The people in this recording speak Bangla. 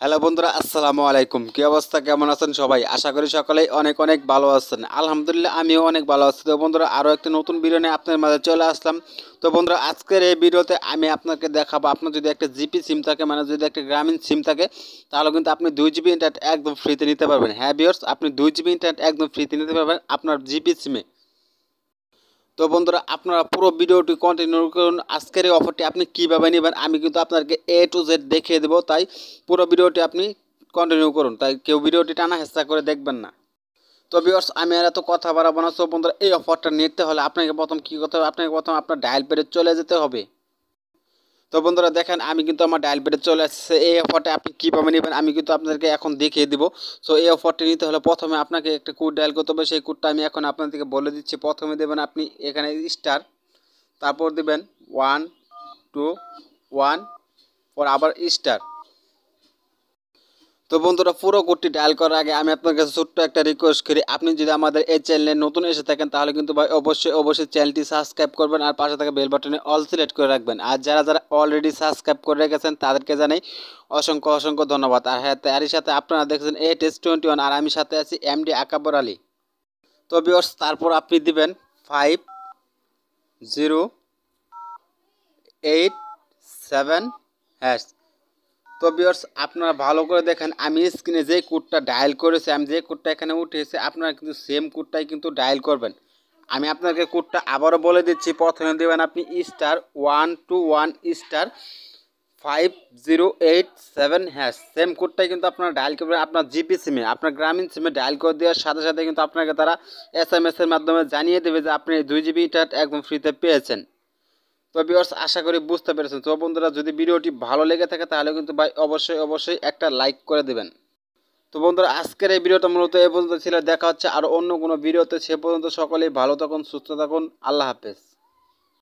হ্যালো বন্ধুরা, আসসালামু আলাইকুম। কি অবস্থা? কেমন আছেন সবাই? আশা করি সকলেই অনেক অনেক ভালো আছেন। আলহামদুলিল্লাহ, আমিও অনেক ভালো আছি। তো বন্ধুরা, আরও একটি নতুন ভিডিও নিয়ে আপনার মাঝে চলে আসলাম। তো বন্ধুরা, আজকের এই ভিডিওতে আমি আপনাকে দেখাবো, আপনার যদি একটা জিপি সিম থাকে মানে যদি একটা গ্রামীণ সিম থাকে, তাহলে কিন্তু আপনি দুই জিবি ইন্টারনেট একদম ফ্রিতে নিতে পারবেন। হ্যাঁ বিয়ার্স আপনি দুই জিবি ইন্টারনেট একদম ফ্রিতে নিতে পারবেন আপনার জিপি সিমে তো বন্ধুরা, আপনারা পুরো ভিডিওটি কন্টিনিউ করুন। আজকের এই অফারটি আপনি কীভাবে নেবেন, আমি কিন্তু আপনাকে এ টু জেড দেখিয়ে দেবো। তাই পুরো ভিডিওটি আপনি কন্টিনিউ করুন। তাই কেউ ভিডিওটি টানা হেস্তা করে দেখবেন না। তো বিয়ার্স আমি আর এত কথা বাড়াবো না। তো বন্ধুরা, এই অফারটা নিতে হলে আপনাকে প্রথম কী করতে হবে? আপনাকে প্রথম আপনার ডায়াল পেডে চলে যেতে হবে। তো বন্ধুরা দেখেন, আমি কিন্তু আমার ডায়াল বেডে চলে আসছে। এই অফারটা আপনি কীভাবে নেবেন, আমি কিন্তু আপনাদেরকে এখন দেখিয়ে দিব। সো এই অফারটি নিতে হলে প্রথমে আপনাকে একটা কোড ডায়াল করতে হবে। সেই কোডটা আমি এখন আপনাদেরকে বলে দিচ্ছি। প্রথমে দেবেন আপনি এখানে স্টার তারপর দেবেন ওয়ান টু ওয়ান পর আবার স্টার তো বন্ধুরা, পুরো কোডটি ডায়াল করার আগে আমি আপনার কাছে ছোট্ট একটা রিকোয়েস্ট করি। আপনি যদি আমাদের এই চ্যানেলে নতুন এসে থাকেন, তাহলে কিন্তু ভাই অবশ্যই অবশ্যই চ্যানেলটি সাবস্ক্রাইব করবেন আর পাশে থাকা বেল বাটনে অল সিলেক্ট করে রাখবেন। আর যারা যারা অলরেডি সাবস্ক্রাইব করে রেখেছেন, তাদেরকে জানাই অসংখ্য অসংখ্য ধন্যবাদ। আর হ্যাঁ তারই সাথে আপনারা দেখছেন এইট এস টোয়েন্টি ওয়ান আর আমি সাথে আছি এমডি আকাবর আলী। তো বিয়র্স তারপর আপনি দিবেন five zero eight seven hash তো বিয়ার্স আপনারা ভালো করে দেখেন, আমি স্ক্রিনে যে কোডটা ডায়াল করেছি, আমি যে কোডটা এখানে উঠেছে আপনারা কিন্তু সেম কোডটাই কিন্তু ডায়াল করবেন। আমি আপনাকে কোডটা আবারও বলে দিচ্ছি, প্রথমে দেবেন আপনি star one two one star five zero eight seven hash same কোডটাই কিন্তু আপনারা ডায়াল করবেন, আপনার জিপি সিমে আপনার গ্রামীণ সিমে ডায়াল করে দেওয়ার সাথে সাথে কিন্তু আপনাকে তারা এস এম এসের মাধ্যমে জানিয়ে দেবে যে আপনি দুই জিবি ইন্টারনেট একদম ফ্রিতে পেয়েছেন। তো ভিউয়ার্স আশা করি বুঝতে পেরেছেন। তো বন্ধুরা, যদি ভিডিওটি ভালো লেগে থাকে, তাহলে কিন্তু ভাই অবশ্যই অবশ্যই একটা লাইক করে দেবেন। তো বন্ধুরা, আজকের এই ভিডিওটা মূলত এ পর্যন্ত ছিল। দেখা হচ্ছে আর অন্য কোনো ভিডিওতে। সে পর্যন্ত সকলেই ভালো থাকুন, সুস্থ থাকুন। আল্লাহ হাফেজ।